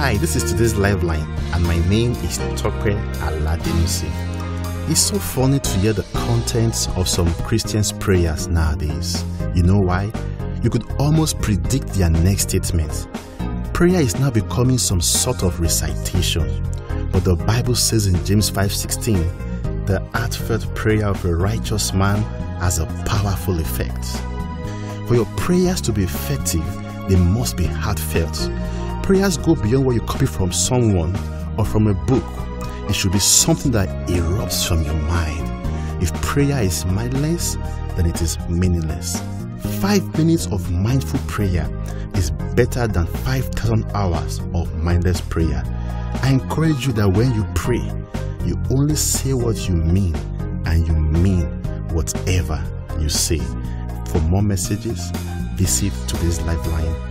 Hi, this is today's Lifeline, and my name is Tope Aladenusi. It's so funny to hear the contents of some Christians' prayers nowadays. You know why? You could almost predict their next statement. Prayer is now becoming some sort of recitation. But the Bible says in James 5:16, the heartfelt prayer of a righteous man has a powerful effect. For your prayers to be effective, they must be heartfelt. Prayers go beyond what you copy from someone or from a book. It should be something that erupts from your mind. If prayer is mindless, then it is meaningless. Five minutes of mindful prayer is better than 5,000 hours of mindless prayer. I encourage you that when you pray, you only say what you mean and you mean whatever you say. For more messages, visit today'slifeline.com.